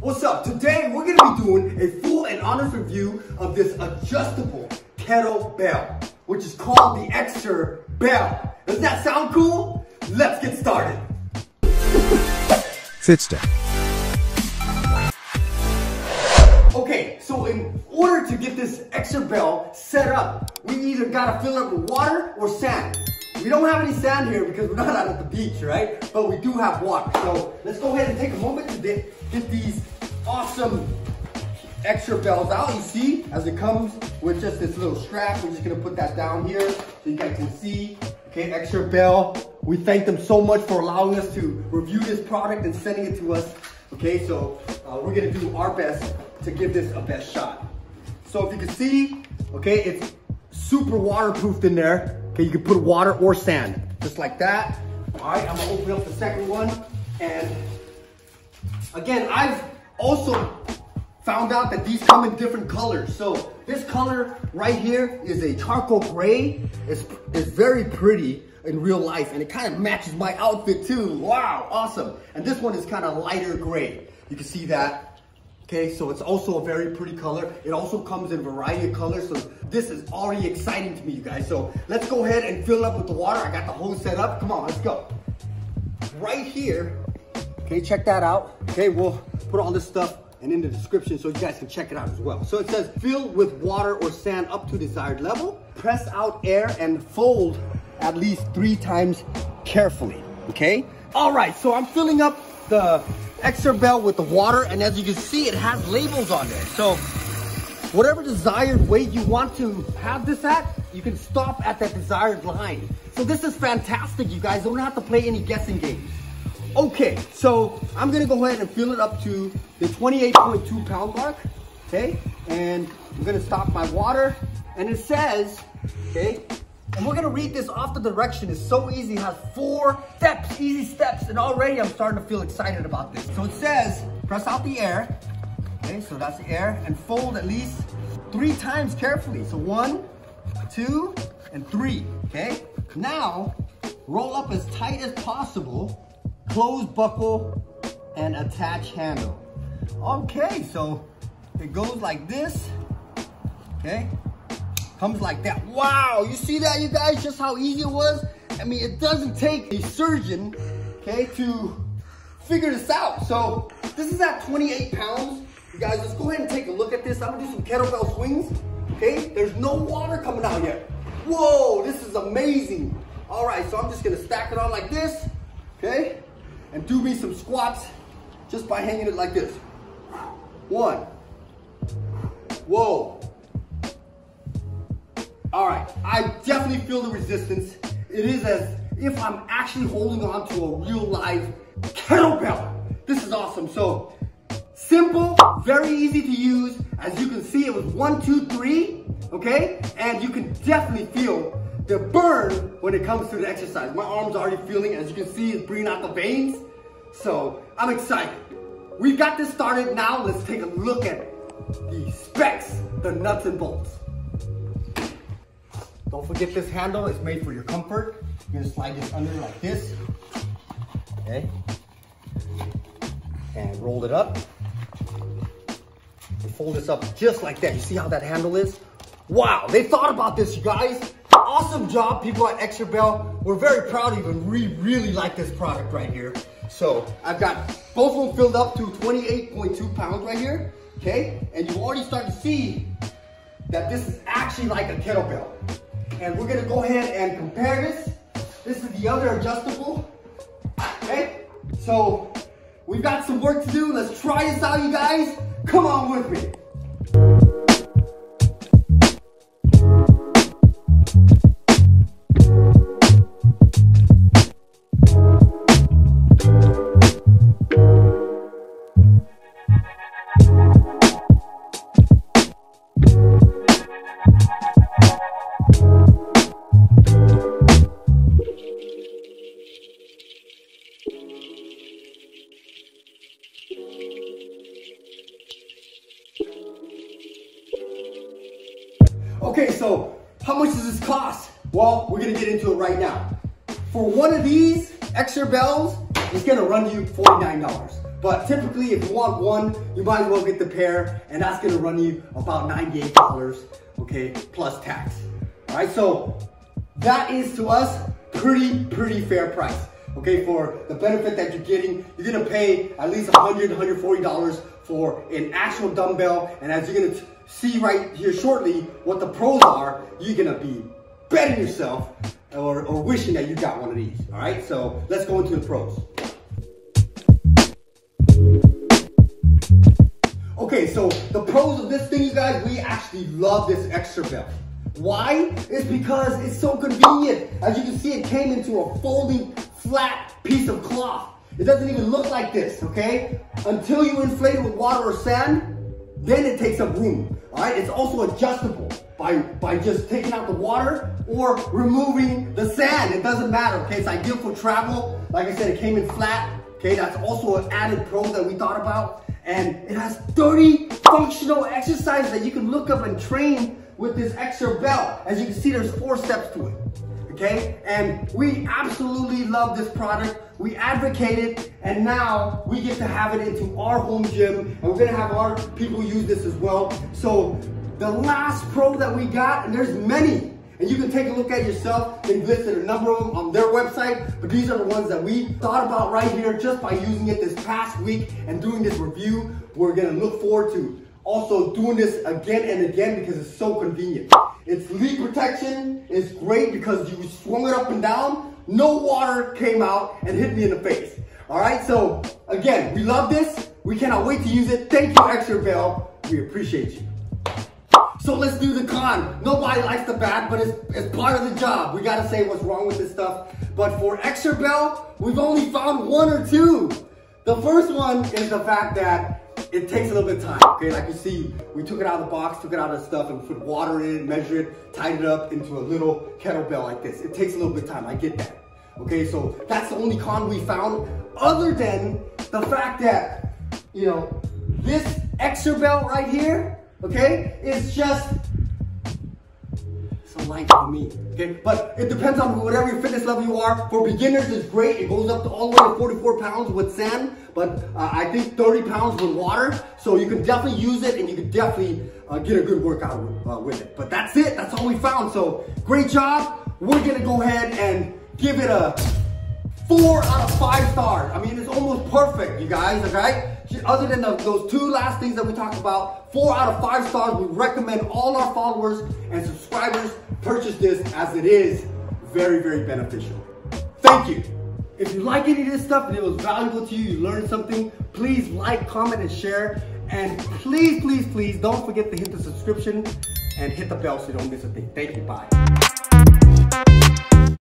What's up? Today we're gonna be doing a full and honest review of this adjustable kettlebell, which is called the Exer Bell. Does that sound cool? Let's get started. FitStem. Okay, so in order to get this Exerbell set up, we either gotta fill it up with water or sand. We don't have any sand here because we're not out at the beach, right? But we do have water. So let's go ahead and take a moment to get, get these awesome Exerbells out. You see, as it comes with just this little strap, we're just gonna put that down here so you guys can see. Okay, Exerbell. We thank them so much for allowing us to review this product and sending it to us. Okay, so uh, we're gonna do our best to give this a best shot. So if you can see, okay, it's super waterproofed in there. Okay, you can put water or sand, just like that. All right, I'm gonna open up the second one. And again, I've also found out that these come in different colors. So this color right here is a charcoal gray. It's, it's very pretty in real life and it kind of matches my outfit too. Wow, awesome. And this one is kind of lighter gray. You can see that. Okay, so it's also a very pretty color. It also comes in variety of colors, so this is already exciting to me, you guys. So let's go ahead and fill up with the water. I got the hose set up. Come on, let's go. Right here, okay, check that out. Okay, we'll put all this stuff and in the description so you guys can check it out as well. So it says fill with water or sand up to desired level, press out air and fold at least three times carefully, okay? All right, so I'm filling up the Exerbell with the water and as you can see, it has labels on there. So whatever desired weight you want to have this at, you can stop at that desired line. So this is fantastic, you guys. don't have to play any guessing games. Okay, so I'm gonna go ahead and fill it up to the 28.2 pound mark, okay? And I'm gonna stop my water. And it says, okay, and we're gonna read this off the direction. It's so easy, it has four steps, easy steps, and already I'm starting to feel excited about this. So it says, press out the air, okay, so that's the air, and fold at least three times carefully. So one, two, and three, okay? Now, roll up as tight as possible, close buckle, and attach handle. Okay, so it goes like this, okay? Comes like that. Wow, you see that you guys, just how easy it was? I mean, it doesn't take a surgeon, okay, to figure this out. So this is at 28 pounds. You guys, let's go ahead and take a look at this. I'm gonna do some kettlebell swings, okay? There's no water coming out yet. Whoa, this is amazing. All right, so I'm just gonna stack it on like this, okay? And do me some squats just by hanging it like this. One. Whoa. All right, I definitely feel the resistance. It is as if I'm actually holding on to a real live kettlebell. This is awesome. So simple, very easy to use. As you can see, it was one, two, three, okay? And you can definitely feel the burn when it comes to the exercise. My arm's are already feeling, as you can see, it's bringing out the veins. So I'm excited. We've got this started. Now let's take a look at the specs, the nuts and bolts. Don't forget this handle is made for your comfort. You're gonna slide this under like this, okay? And roll it up. And fold this up just like that. You see how that handle is? Wow, they thought about this, you guys. Awesome job, people at Exerbell. We're very proud of you and we really like this product right here. So I've got both of them filled up to 28.2 pounds right here, okay? And you already start to see that this is actually like a kettlebell. And we're gonna go ahead and compare this. This is the other adjustable, okay? So we've got some work to do. Let's try this out, you guys. Come on with me. So how much does this cost? Well, we're gonna get into it right now. For one of these Exerbells, it's gonna run you $49. But typically, if you want one, you might as well get the pair, and that's gonna run you about $98, okay, plus tax. All right, so that is to us pretty, pretty fair price. Okay, for the benefit that you're getting, you're gonna pay at least $100, $140 for an actual dumbbell. And as you're gonna see right here shortly what the pros are, you're gonna be betting yourself or, or wishing that you got one of these. All right, so let's go into the pros. Okay, so the pros of this thing, you guys, we actually love this Exerbell. Why? It's because it's so convenient. As you can see, it came into a folding flat piece of cloth. It doesn't even look like this, okay? Until you inflate it with water or sand, then it takes up room, all right? It's also adjustable by, by just taking out the water or removing the sand. It doesn't matter, okay? It's ideal for travel. Like I said, it came in flat, okay? That's also an added pro that we thought about. And it has 30 functional exercises that you can look up and train with this Exerbell. As you can see, there's four steps to it okay? And we absolutely love this product. We advocate it, and now we get to have it into our home gym, and we're gonna have our people use this as well. So the last pro that we got, and there's many, and you can take a look at yourself. They've listed a number of them on their website, but these are the ones that we thought about right here just by using it this past week and doing this review. We're gonna look forward to also doing this again and again because it's so convenient. Its leak protection is great because you swung it up and down, no water came out and hit me in the face. All right, so again, we love this. We cannot wait to use it. Thank you, Exerbell. We appreciate you. So let's do the con. Nobody likes the bad, but it's, it's part of the job. We gotta say what's wrong with this stuff. But for Exerbell, we've only found one or two. The first one is the fact that it takes a little bit of time, okay? Like you see, we took it out of the box, took it out of the stuff, and put water in it, measure it, tied it up into a little kettlebell like this. It takes a little bit of time, I get that. Okay, so that's the only con we found, other than the fact that, you know, this Exerbell right here, okay, is just light for me, okay? But it depends on whatever your fitness level you are. For beginners, it's great. It goes up to all the way to 44 pounds with sand, but uh, I think 30 pounds with water. So you can definitely use it and you can definitely uh, get a good workout uh, with it. But that's it. That's all we found. So great job. We're gonna go ahead and give it a four out of five stars. I mean, it's almost perfect, you guys, okay? Other than the, those two last things that we talked about, four out of five stars. We recommend all our followers and subscribers purchase this as it is very, very beneficial. Thank you. If you like any of this stuff and it was valuable to you, you learned something, please like, comment, and share. And please, please, please don't forget to hit the subscription and hit the bell so you don't miss a thing. Thank you. Bye.